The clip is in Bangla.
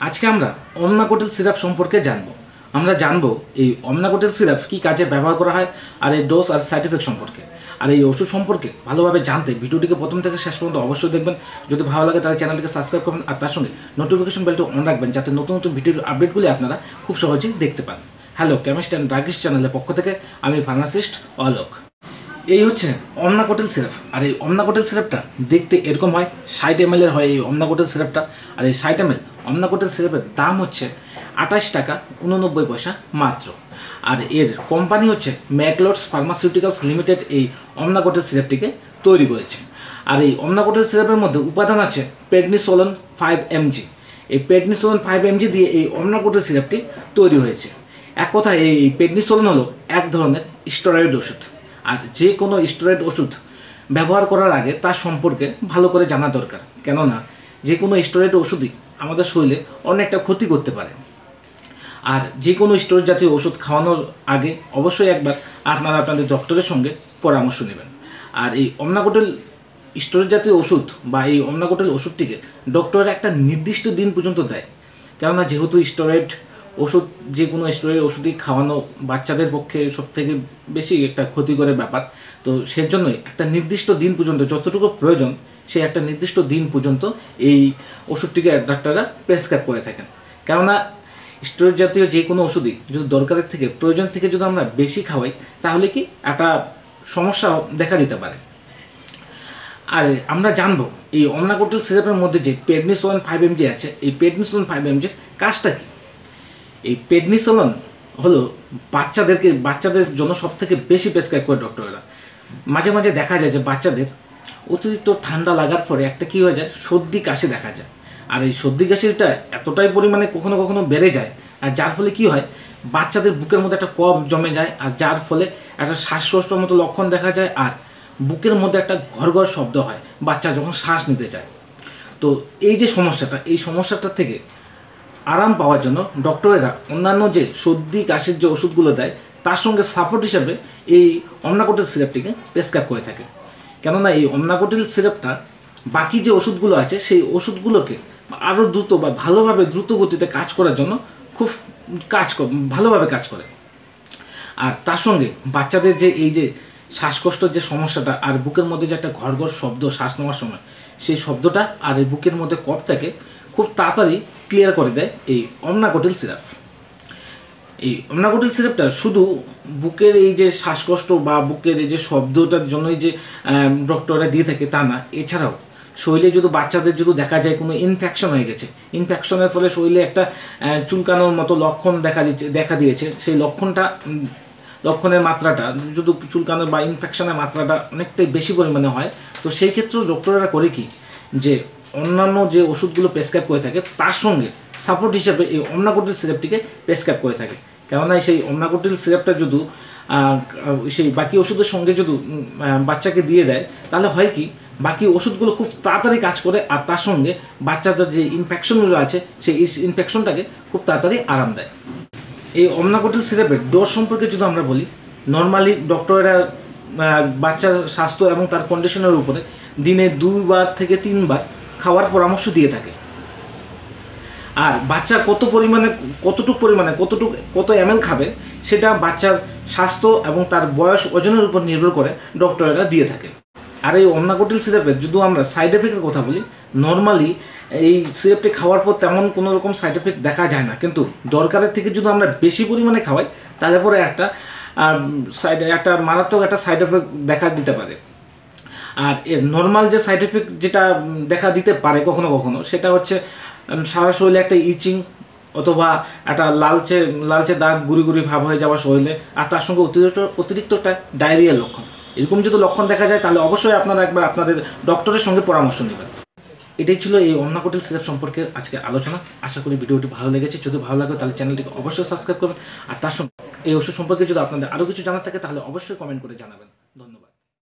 আজকে আমরা অমনাকোটেল সিরাপ সম্পর্কে জানব। আমরা জানব এই অমনাকোটেল সিরাপ কী কাজে ব্যবহার করা হয় আর এই ডোজ আর সাইড এফেক্ট সম্পর্কে। আর এই ওষুধ সম্পর্কে ভালোভাবে জানতে ভিডিওটিকে প্রথম থেকে শেষ পর্যন্ত অবশ্যই দেখবেন। যদি ভালো লাগে তাহলে চ্যানেলটিকে সাবস্ক্রাইব করবেন আর তার সঙ্গে নোটিফিকেশন বেলটি অন রাখবেন যাতে নতুন নতুন ভিডিওর আপডেটগুলি আপনারা খুব সহজেই দেখতে পান। হ্যালো কেমিস্ট অ্যান্ড ড্রাগিস্ট চ্যানেলের পক্ষ থেকে আমি ফার্মাসিস্ট অলোক। এই হচ্ছে অমনাকোটেল সিরাপ। আর এই অমনাকোটেল সিরাপটা দেখতে এরকম হয়, ষাট এম এর হয় এই অমনাকোটেল সিরাপটা। আর এই ষাট এম এল অমনাকোটেল সিরাপের দাম হচ্ছে আঠাশ টাকা উননব্বই পয়সা মাত্র। আর এর কোম্পানি হচ্ছে ম্যাকলোডস ফার্মাসিউটিক্যালস লিমিটেড এই অমনাকোটেল সিরাপটিকে তৈরি করেছে। আর এই অমনাকোটেল সিরাপের মধ্যে উপাদান আছে পেডনিসোলন ফাইভ এমজি এই পেডনিসোলন ফাইভ এমজি দিয়ে এই অমনাকোটেল সিরাপটি তৈরি হয়েছে। এক কথায় এই পেডনিসোলন হলো এক ধরনের স্টেরয়েড ওষুধ। আর যে কোনো স্টেরয়েড ওষুধ ব্যবহার করার আগে তার সম্পর্কে ভালো করে জানা দরকার। কেননা, যে কোনো স্টেরয়েড ওষুধই আমাদের শরীরে অনেকটা ক্ষতি করতে পারে। আর যে কোনো স্টোরেজ জাতীয় ওষুধ খাওয়ানোর আগে অবশ্যই একবার আপনারা আপনাদের ডক্টরের সঙ্গে পরামর্শ নেবেন। আর এই অমনাকোটেল স্টোরেজ জাতীয় ওষুধ বা এই অমনাকোটেল ওষুধটিকে ডক্টর একটা নির্দিষ্ট দিন পর্যন্ত দেয়। কেননা, যেহেতু স্টোরেড ওষুধ যে কোনো স্টোরের ওষুধই খাওয়ানো বাচ্চাদের পক্ষে সব থেকে বেশি একটা ক্ষতিকরের ব্যাপার। তো সেজন্যই একটা নির্দিষ্ট দিন পর্যন্ত যতটুকু প্রয়োজন, সেই একটা নির্দিষ্ট দিন পর্যন্ত এই ওষুধটিকে ডাক্তাররা প্রেসক্রাইব করে থাকেন। কেননা স্টোরেজ জাতীয় যে কোনো ওষুধই যদি দরকারের থেকে, প্রয়োজন থেকে যদি আমরা বেশি খাওয়াই, তাহলে কি একটা সমস্যা দেখা দিতে পারে। আর আমরা জানব, এই অমনাকোটেল সিরাপের মধ্যে যে পেডনিসোলন ফাইভ এমজি আছে, এই পেডনিসোলন ফাইভ এমজির কাজটা কি? এই পেডনিসোলন হলো বাচ্চাদেরকে, বাচ্চাদের জন্য সব থেকে বেশি প্রেসক্রাইব করে ডক্টররা মাঝে মাঝে দেখা যায় যে বাচ্চাদের অতিরিক্ত ঠান্ডা লাগার পরে একটা কী হয়ে যায়, সর্দি কাশি দেখা যায়। আর এই সর্দি কাশিটা এতটাই পরিমাণে কখনো কখনো বেড়ে যায়, আর যার ফলে কি হয়, বাচ্চাদের বুকের মধ্যে একটা কফ জমে যায়, আর যার ফলে একটা শ্বাসকষ্টর মতো লক্ষণ দেখা যায়, আর বুকের মধ্যে একটা ঘর ঘর শব্দ হয়, বাচ্চা যখন শ্বাস নিতে চায়। তো এই যে সমস্যাটা, এই সমস্যাটা থেকে আরাম পাওয়ার জন্য ডক্টরেরা অন্যান্য যে সর্দি, কাশির যে ওষুধগুলো দেয়, তার সঙ্গে সাপোর্ট হিসাবে এই অমনাকোটেল সিরাপটিকে প্রেসক্রাইব করে থাকে। কেননা এই অমনাকোটেল সিরাপটা বাকি যে ওষুধগুলো আছে, সেই ওষুধগুলোকে আরও দ্রুত বা ভালোভাবে দ্রুত গতিতে কাজ করার জন্য খুব কাজ ভালোভাবে কাজ করে। আর তার সঙ্গে বাচ্চাদের যে এই যে শ্বাসকষ্টর যে সমস্যাটা আর বুকের মধ্যে যে একটা ঘর ঘর শব্দ শ্বাস নেওয়ার সময়, সেই শব্দটা আর এই বুকের মধ্যে কফটাকে খুব তাড়াতাড়ি ক্লিয়ার করে দেয় এই অমনাকোটিল সিরাপ এই অমনাকোটিল সিরাপটা শুধু বুকের এই যে শ্বাসকষ্ট বা বুকের এই যে শব্দটার জন্যই যে ডক্টররা দিয়ে থাকে তা না। এছাড়াও শরীরে যদি বাচ্চাদের যদি দেখা যায় কোনো ইনফেকশন হয়ে গেছে ইনফেকশনের ফলে শরীরে একটা চুলকানোর মতো লক্ষণ দেখা দিচ্ছে, দেখা দিয়েছে। সেই লক্ষণটা লক্ষণের মাত্রাটা, যদি চুলকানো বা ইনফেকশনের মাত্রাটা অনেকটাই বেশি পরিমাণে হয়, তো সেই ক্ষেত্রেও ডক্টররা করে কি? যে অন্যান্য যে ওষুধগুলো প্রেসক্রাইব করে থাকে, তার সঙ্গে সাপোর্ট হিসেবে এই অমনাকোটিল সিরাপটিকে প্রেসক্রাইব করে থাকে। কেননা সেই অমনাকোটিল সিরাপটা যদি সেই বাকি ওষুধের সঙ্গে যদি বাচ্চাকে দিয়ে দেয়, তাহলে হয় কি, বাকি ওষুধগুলো খুব তাড়াতাড়ি কাজ করে আর তার সঙ্গে বাচ্চাদের যে ইনফেকশনগুলো আছে, সেই ইনফেকশনটাকে খুব তাড়াতাড়ি আরাম দেয়। এই অমনাকোটিল সিরাপের ডোজ সম্পর্কে যদি আমরা বলি নর্মালি ডক্টরেরা বাচ্চার স্বাস্থ্য এবং তার কন্ডিশনের উপরে দিনে দুইবার থেকে তিনবার খাওয়ার পরামর্শ দিয়ে থাকে। আর বাচ্চা কত পরিমাণে, কতটুকু পরিমাণে, কতটুকু, কত এম খাবে, সেটা বাচ্চার স্বাস্থ্য এবং তার বয়স ওজনের উপর নির্ভর করে ডক্টরেরা দিয়ে থাকে। আর এই অমনাকোটিল সিরাপের যদি আমরা সাইড এফেক্টের কথা বলি নর্মালি এই সিরাপটি খাওয়ার পর তেমন কোনো রকম সাইড এফেক্ট দেখা যায় না। কিন্তু দরকারের থেকে যদি আমরা বেশি পরিমাণে খাওয়াই, তাহলে পরে একটা সাইড একটা মারাত্মক একটা সাইড এফেক্ট দেখা দিতে পারে। আর নর্মাল যে সাইড এফেক্ট যেটা দেখা দিতে পারে কখনো কখনো, সেটা হচ্ছে সারা শরীরে একটা ইচিং অথবা একটা লালচে লালচে দাগ, গুড়ি গুড়ি ভাব হয়ে যাওয়া শরীরে, আর তার সঙ্গে অতিরিক্ত অতিরিক্ত একটা ডায়রিয়ার লক্ষণ। এরকম যদি লক্ষণ দেখা যায়, তাহলে অবশ্যই আপনারা একবার আপনাদের ডক্টরের সঙ্গে পরামর্শ নেবেন। এটাই ছিল এই অমনাকোটিল সিরাপ সম্পর্কে আজকে আলোচনা। আশা করি ভিডিওটি ভালো লেগেছে। যদি ভালো লাগে, তাহলে চ্যানেলটিকে অবশ্যই সাবস্ক্রাইব করবেন। আর তার সঙ্গে এই ওষুধ সম্পর্কে যদি আপনাদের আরও কিছু জানার থাকে, তাহলে অবশ্যই কমেন্ট করে জানাবেন। ধন্যবাদ।